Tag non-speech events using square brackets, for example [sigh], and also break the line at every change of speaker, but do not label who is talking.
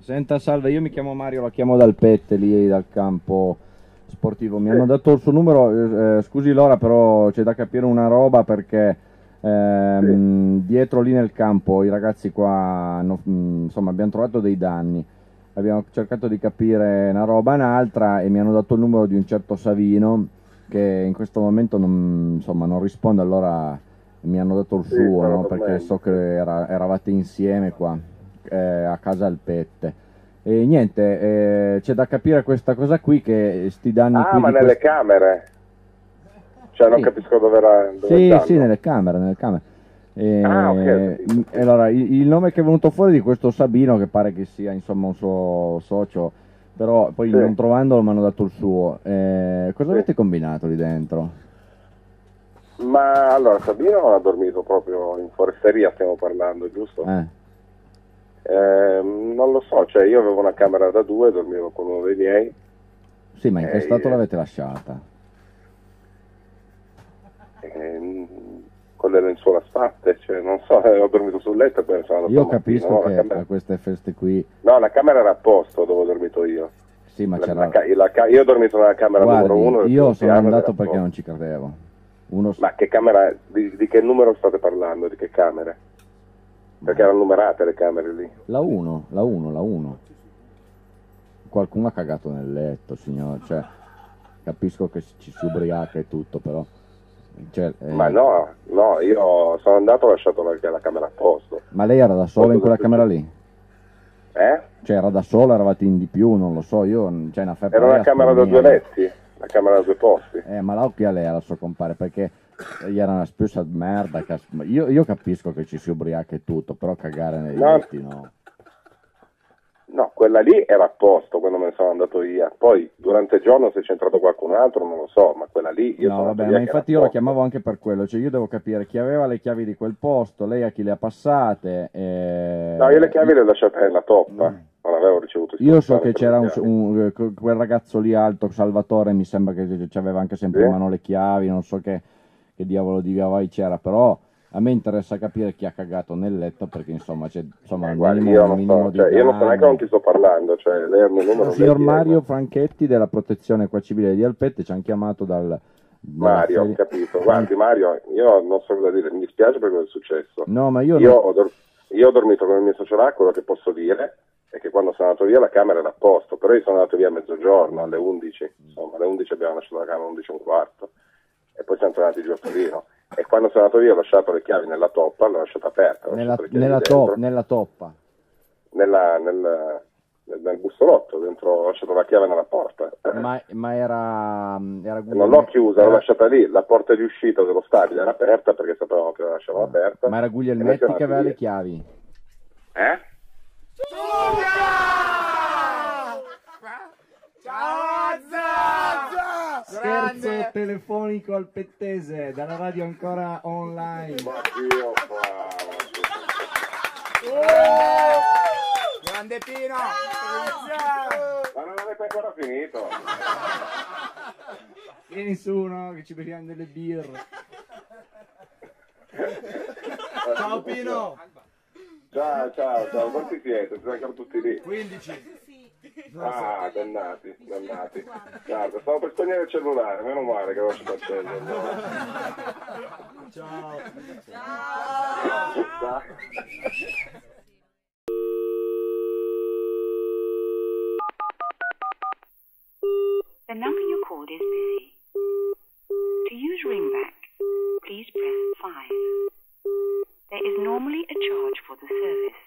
Senta, salve, io mi chiamo Mario, la chiamo dal Pette, lì dal campo sportivo. Mi hanno dato il suo numero, eh, scusi Lora, però c'è da capire una roba perché ehm, dietro lì nel campo i ragazzi qua, hanno, mh, insomma, abbiamo trovato dei danni. Abbiamo cercato di capire una roba, un'altra e mi hanno dato il numero di un certo Savino che in questo momento non, insomma, non risponde, allora mi hanno dato il
Sì,
suo, no? perché so che era- eravate insieme qua eh, a casa al Pette. E niente, eh, c'è da capire questa cosa qui che sti danni
Ah, ma nelle
quest-
camere. Cioè, non
Sì.
capisco dove era. Dove
Sì,
stanno.
sì, nelle camere, nelle camere. E-
Ah, ok, ho capito.
m- e allora, il, il nome che è venuto fuori di questo Sabino, che pare che sia insomma un suo socio, però poi
Sì.
non trovandolo mi hanno dato il suo. Eh, cosa
Sì.
avete combinato lì dentro?
Ma allora, Sabino non ha dormito proprio in foresteria, stiamo parlando, giusto?
Eh,
Ehm, non lo so, cioè io avevo una camera da due, dormivo con uno dei miei.
sì, ma in che stato l'avete lasciata?
con le lenzuola spatte, cioè non so, [laughs] ho dormito sul letto e poi sono andato
Io capisco
no,
che
camera...
a queste feste qui,
No, la camera era a posto dove ho dormito io.
sì, ma
La-
c'era...
la la ca- io ho dormito nella camera
Guardi,
numero uno.
io sono andato perché non ci credevo. Uno...
Ma che camera, di, di che numero state parlando? Di che camere? Perché erano numerate le camere lì.
La 1, la 1, la 1. Qualcuno ha cagato nel letto, signor. Cioè, capisco che ci si ubriaca e tutto, però. Cioè, eh,
Ma no, no, io sono andato e ho lasciato la, la camera a posto.
ma lei era da sola in quella camera lì?
Eh?
Cioè, era da sola, eravate in di più, non lo so. Io, cioè, una febbre.
Era una camera da due letti, la camera da due posti.
Eh, ma l'occhio a lei alla sua compare perché gli era una spessa di merda. Io, io capisco che ci si ubriaca e tutto, però cagare nei
No.
letti no.
No, quella lì era a posto quando me ne sono andato via. Poi durante il giorno se c'è entrato qualcun altro non lo so, ma quella lì io
no, vabbè, ma infatti io la chiamavo anche per quello, cioè io devo capire chi aveva le chiavi di quel posto, lei a chi le ha passate. e-
No, io le chiavi le ho lasciate nella toppa, non avevo ricevuto
Mm. Io so che c'era un, un- eh, que- quel ragazzo lì alto, Salvatore, mi sembra che ci aveva anche sempre
Sì.
in mano le chiavi, non so che, che diavolo di via vai c'era, però a me interessa capire chi ha cagato nel letto perché insomma c'è insomma,
Eh,
il
guardi,
minimo,
io non
minimo
so,
di
cioè, io non so neanche con chi sto parlando, cioè lei il numero.
Signor? Mario Franchetti della protezione qua civile di Alpette ci hanno chiamato dal...
Mario, ho capito. Guardi Mario, io non so cosa dire, mi dispiace per quello che è successo.
No, ma io,
Io
no-
ho, dor- io ho dormito con il mio socio là, quello che posso dire è che quando sono andato via la camera era a posto, però io sono andato via a mezzogiorno, alle 11, insomma alle 11 abbiamo lasciato la camera, 11 e un quarto, poi siamo tornati giù a Torino. E quando sono andato via ho lasciato le chiavi nella toppa, l'ho lasciata aperta, ho
nella,
lasciato le
nella, to- nella toppa.
nella- nel, nel, nel bussolotto, dentro, ho lasciato la chiave nella porta.
Ma, ma era... era
Non l'ho chiusa, l'ho
era-
lasciata lì, la porta di uscita dello stabile era aperta perché sapevamo che la lasciavamo aperta.
Ma era Guglielmetti che aveva le
andati
chiavi.
via. Eh?
Telefonico al pettese, dalla radio ancora online.
Ma Dio fa-
Grande Pino!
Ma non avete ancora finito?
Vieni su, no, che ci beviamo delle birre.
Ciao Pino!
Ciao, ciao, ciao, quanti siete? Siete ancora tutti lì?
15!
Ah, dannati, dannati. Guarda, stavo per spegnere il cellulare, meno male che lo lasciato acceso.
Ciao!
Ciao.
The number you called is busy. To use ringback, please press 5. There is normally a charge for the service.